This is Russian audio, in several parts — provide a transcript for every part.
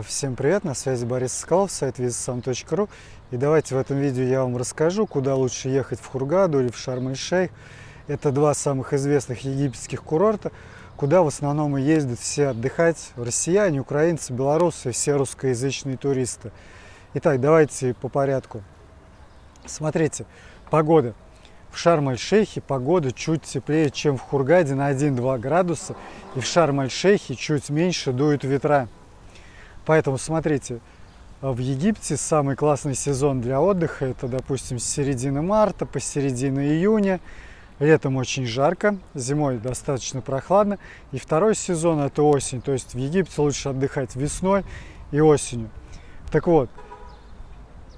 Всем привет, на связи Борис Скалов, сайт visasam.ru И давайте в этом видео я вам расскажу, куда лучше ехать в Хургаду или в Шарм-эль-Шейх. Это два самых известных египетских курорта, куда в основном и ездят все отдыхать россияне, украинцы, белорусы все русскоязычные туристы. Итак, давайте по порядку. Смотрите, погода. В Шарм-эль-Шейхе погода чуть теплее, чем в Хургаде на 1-2 градуса. И в Шарм-эль-Шейхе чуть меньше дуют ветра. Поэтому смотрите, в Египте самый классный сезон для отдыха это, допустим, с середины марта по середину июня. Летом очень жарко, зимой достаточно прохладно. И второй сезон это осень. То есть в Египте лучше отдыхать весной и осенью. Так вот,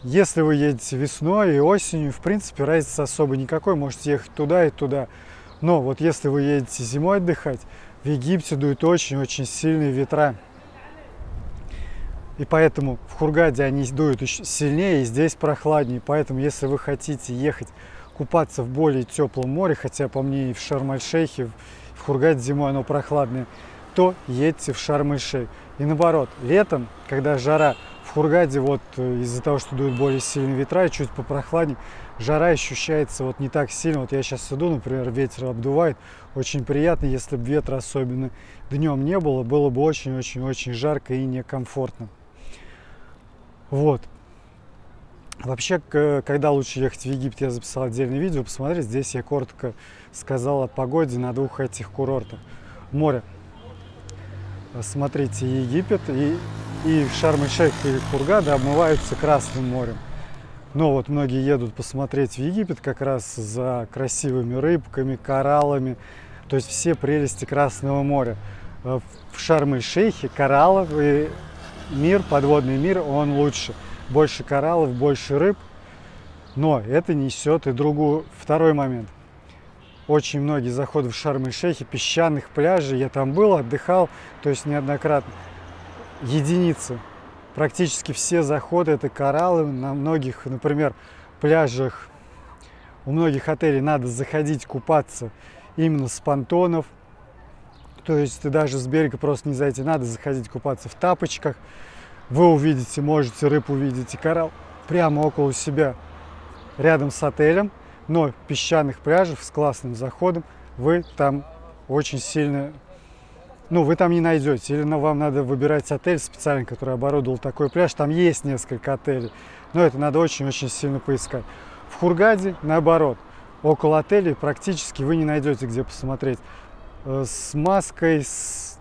если вы едете весной и осенью, в принципе, разницы особо никакой. Можете ехать туда и туда. Но вот если вы едете зимой отдыхать, в Египте дуют очень-очень сильные ветра. И поэтому в Хургаде они дуют еще сильнее, и здесь прохладнее. Поэтому, если вы хотите ехать купаться в более теплом море, хотя по мне и в Шарм-эль-Шейхе, в Хургаде зимой оно прохладное, то едьте в Шарм-эль-Шейх. И наоборот, летом, когда жара в Хургаде, вот э, из-за того, что дуют более сильные ветра и чуть попрохладнее, жара ощущается вот не так сильно. Вот я сейчас иду, например, ветер обдувает, очень приятно, если бы ветра особенно днем не было, было бы очень-очень-очень жарко и некомфортно. Вот. Вообще, когда лучше ехать в Египет, я записал отдельное видео. Посмотрите, здесь я коротко сказал о погоде на двух этих курортах. Море. Смотрите, Египет и, и Шарм-эль-Шейх и Хургада обмываются Красным морем. Но вот многие едут посмотреть в Египет как раз за красивыми рыбками, кораллами, то есть все прелести Красного моря. В Шарм-эль-Шейхе коралловые мир, подводный мир, он лучше. Больше кораллов, больше рыб. Но это несет и другую, второй момент. Очень многие заходы в Шарм-эль-Шейхе, песчаных пляжей, я там был, отдыхал, то есть неоднократно. Единицы. Практически все заходы это кораллы. На многих, например, пляжах, у многих отелей надо заходить купаться именно с понтонов, то есть даже с берега просто не зайти, надо заходить купаться в тапочках. Вы увидите, можете рыб и коралл прямо около себя, рядом с отелем. Но песчаных пляжев с классным заходом вы там очень сильно, ну, вы там не найдете. Или ну, вам надо выбирать отель специально, который оборудовал такой пляж. Там есть несколько отелей, но это надо очень-очень сильно поискать. В Хургаде, наоборот, около отелей практически вы не найдете, где посмотреть. Э, с маской, с,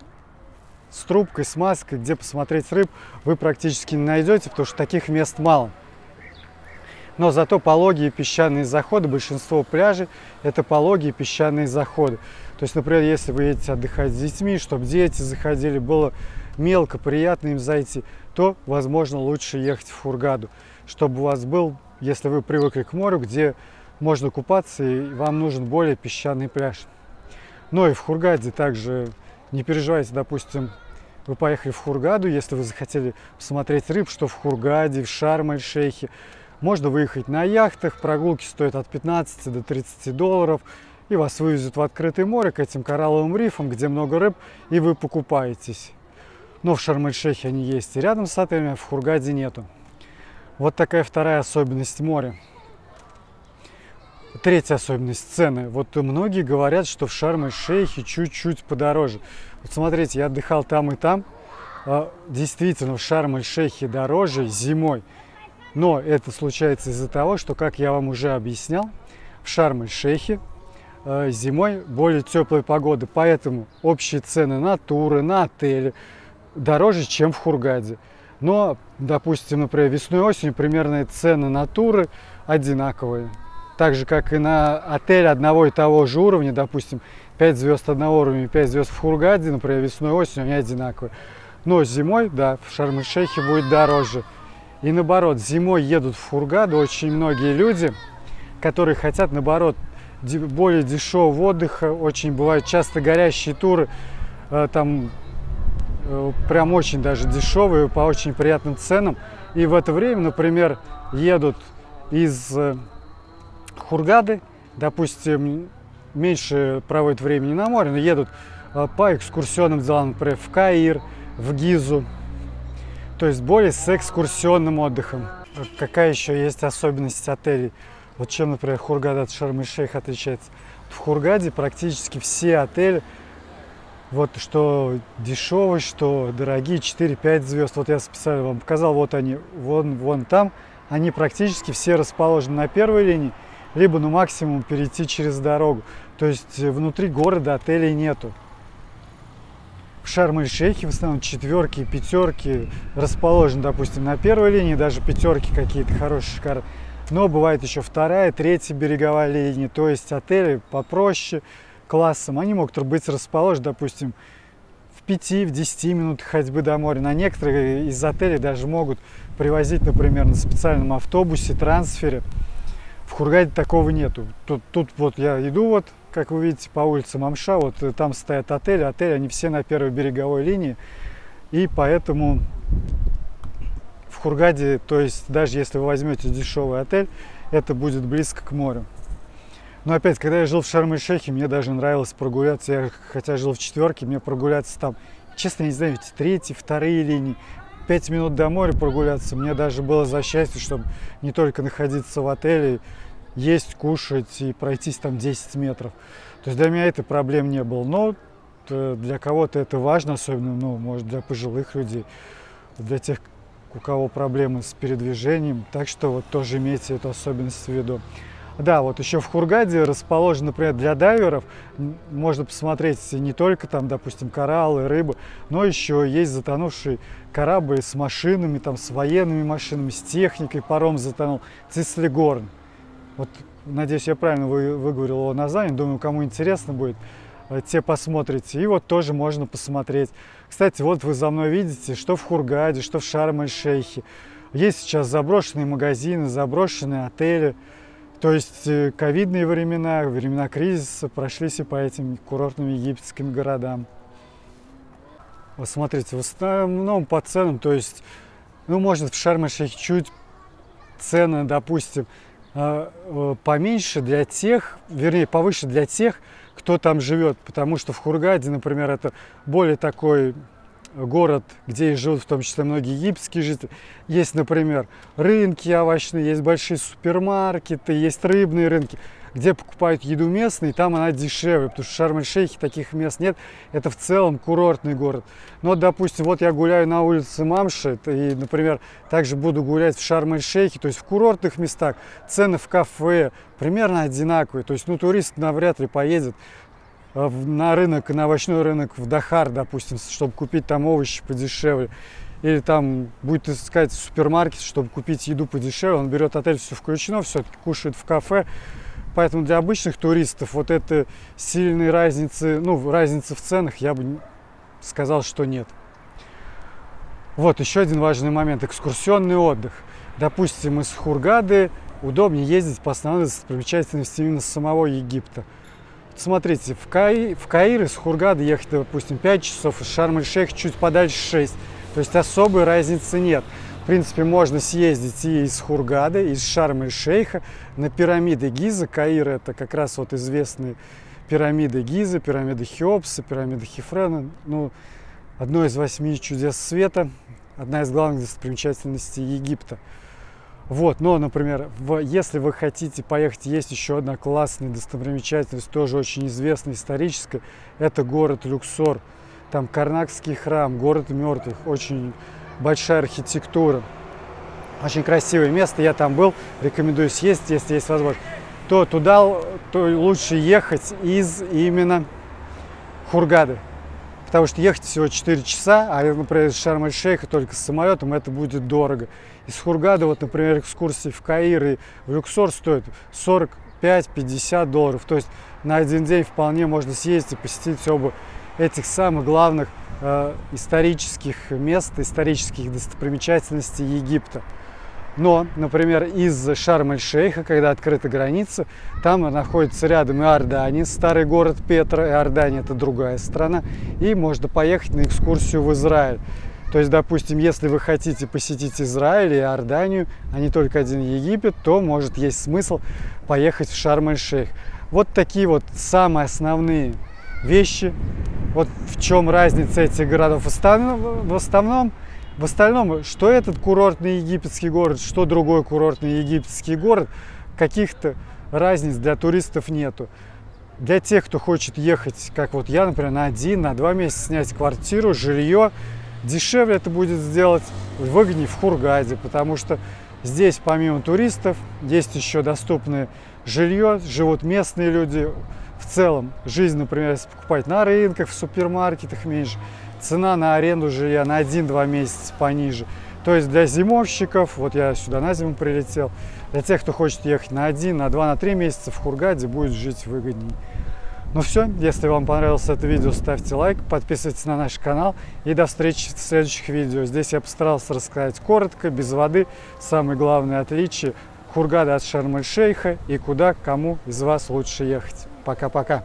с трубкой, с маской, где посмотреть рыб, вы практически не найдете, потому что таких мест мало. Но зато пологие песчаные заходы, большинство пляжей это пологие песчаные заходы. То есть, например, если вы едете отдыхать с детьми, чтобы дети заходили, было мелко, приятно им зайти, то, возможно, лучше ехать в Хургаду, чтобы у вас был, если вы привыкли к морю, где можно купаться и вам нужен более песчаный пляж. Но и в Хургаде также не переживайте, допустим, вы поехали в Хургаду, если вы захотели посмотреть рыб, что в Хургаде, в Шарм-эль-Шейхе. Можно выехать на яхтах, прогулки стоят от 15 до 30 долларов, и вас вывезут в открытое море к этим коралловым рифам, где много рыб, и вы покупаетесь. Но в Шарм-эль-Шейхе они есть и рядом с отелями, а в Хургаде нету. Вот такая вторая особенность моря. Третья особенность цены. Вот многие говорят, что в Шарм-эль-Шейхе чуть-чуть подороже. Вот смотрите, я отдыхал там и там. А, действительно, в Шарм-эль-Шейхе дороже зимой. Но это случается из-за того, что, как я вам уже объяснял, в Шарм-эль-Шейхе а, зимой более теплая погода. Поэтому общие цены на туры, на отели дороже, чем в Хургаде. Но, допустим, например, весной осенью примерные цены на туры одинаковые так же, как и на отель одного и того же уровня, допустим, 5 звезд одного уровня, 5 звезд в Хургаде, например, весной и осенью, они одинаковые. Но зимой, да, в Шарм-эль-Шейхе будет дороже. И наоборот, зимой едут в Хургаду очень многие люди, которые хотят, наоборот, более дешевого отдыха. Очень бывают часто горящие туры, э, там э, прям очень даже дешевые, по очень приятным ценам. И в это время, например, едут из э, Хургады, допустим, меньше проводят времени на море, но едут а, по экскурсионным делам, например, в Каир, в Гизу, То есть более с экскурсионным отдыхом. Какая еще есть особенность отелей? Вот чем, например, Хургада от Шарм-эль-Шейх отличается? В Хургаде практически все отели, вот что дешевые, что дорогие, 4-5 звезд. Вот я специально вам показал, вот они, вон, вон там. Они практически все расположены на первой линии, либо ну максимум перейти через дорогу. То есть внутри города отелей нету. В Шарм-эль-Шейхе в основном четверки и пятерки расположены, допустим, на первой линии, даже пятерки какие-то хорошие, шикарные. Но бывает еще вторая, третья береговая линия, то есть отели попроще классом, они могут быть расположены, допустим, в 5 в 10 минут ходьбы до моря. На некоторые из отелей даже могут привозить, например, на специальном автобусе, трансфере. В Хургаде такого нету. Тут, тут вот я иду вот как вы видите, по улице Мамша, вот э, там стоят отели, отели, они все на первой береговой линии, и поэтому в Хургаде, то есть даже если вы возьмете дешевый отель, это будет близко к морю. Но опять, когда я жил в Шарм-эль-Шейхе, мне даже нравилось прогуляться, я хотя жил в четверке, мне прогуляться там, честно, не знаю, эти третьи, вторые линии, пять минут до моря прогуляться, мне даже было за счастье, чтобы не только находиться в отеле, есть, кушать и пройтись там 10 метров. То есть для меня это проблем не было. Но э, для кого-то это важно, особенно, ну, может, для пожилых людей, для тех, у кого проблемы с передвижением. Так что вот тоже имейте эту особенность в виду. Да, вот еще в Хургаде расположен, например, для дайверов, можно посмотреть не только там, допустим, кораллы, рыбы, но еще есть затонувший корабль с машинами, там, с военными машинами, с техникой, паром затонул, Цислигорн. Вот, надеюсь, я правильно вы, выговорил его название. Думаю, кому интересно будет, э, те посмотрите. И вот тоже можно посмотреть. Кстати, вот вы за мной видите, что в Хургаде, что в Шарм-эль-Шейхе. Есть сейчас заброшенные магазины, заброшенные отели. То есть э, ковидные времена, времена кризиса прошлись и по этим курортным египетским городам. Вот смотрите, в основном по ценам, то есть, ну, может, в Шарм-эль-Шейхе чуть цены, допустим, а, э, поменьше для тех, вернее, повыше для тех, кто там живет. Потому что в Хургаде, например, это более такой город, где живут в том числе многие египетские жители. Есть, например, рынки овощные, есть большие супермаркеты, есть рыбные рынки где покупают еду местные, там она дешевле, потому что в Шарм-эль-Шейхе таких мест нет. Это в целом курортный город. Но, допустим, вот я гуляю на улице Мамши, и, например, также буду гулять в Шарм-эль-Шейхе, то есть в курортных местах цены в кафе примерно одинаковые. То есть, ну, турист навряд ли поедет на рынок, на овощной рынок в Дахар, допустим, чтобы купить там овощи подешевле. Или там будет искать супермаркет, чтобы купить еду подешевле. Он берет отель, все включено, все кушает в кафе. Поэтому для обычных туристов вот этой сильной разницы, ну, разницы в ценах я бы сказал, что нет. Вот еще один важный момент – экскурсионный отдых. Допустим, из Хургады удобнее ездить по основной достопримечательности именно самого Египта. Смотрите, в, Каи, в Каир из Хургады ехать, допустим, 5 часов, из Шарм-эль-Шейх чуть подальше 6. То есть особой разницы нет. В принципе, можно съездить и из Хургада, и из Шарм-эль-Шейха на пирамиды Гиза. Каир – это как раз вот известные пирамиды Гиза, пирамиды Хеопса, пирамиды Хифрена. Ну, одно из восьми чудес света, одна из главных достопримечательностей Египта. Вот, но, например, в, если вы хотите поехать, есть еще одна классная достопримечательность, тоже очень известная, историческая, это город Люксор. Там Карнакский храм, город мертвых, очень большая архитектура. Очень красивое место, я там был, рекомендую съездить, если есть возможность. То туда то лучше ехать из именно Хургады. Потому что ехать всего 4 часа, а, например, из Шарм-эль-Шейха только с самолетом это будет дорого. Из Хургады, вот, например, экскурсии в Каир и в Люксор стоят 45-50 долларов. То есть на один день вполне можно съездить и посетить оба этих самых главных Э, исторических мест, исторических достопримечательностей Египта. Но, например, из Шарм-эль-Шейха, когда открыта граница, там находится рядом Иордания, старый город Петра. Иордания – это другая страна. И можно поехать на экскурсию в Израиль. То есть, допустим, если вы хотите посетить Израиль и Иорданию, а не только один Египет, то может есть смысл поехать в Шарм-эль-Шейх. Вот такие вот самые основные вещи. Вот в чем разница этих городов. В основном, в основном В остальном, что этот курортный египетский город, что другой курортный египетский город, каких-то разниц для туристов нету. Для тех, кто хочет ехать, как вот я, например, на один, на два месяца снять квартиру, жилье, дешевле это будет сделать выгоднее в Хургаде, потому что здесь помимо туристов есть еще доступное жилье, живут местные люди. В целом, жизнь, например, если покупать на рынках, в супермаркетах меньше, цена на аренду жилья на 1-2 месяца пониже. То есть для зимовщиков, вот я сюда на зиму прилетел, для тех, кто хочет ехать на 1, на 2, на 3 месяца в Хургаде, будет жить выгоднее. Ну все, если вам понравилось это видео, ставьте лайк, подписывайтесь на наш канал и до встречи в следующих видео. Здесь я постарался рассказать коротко, без воды, самые главные отличия Хургада от Шарм-эль-Шейха и куда кому из вас лучше ехать. Пока-пока.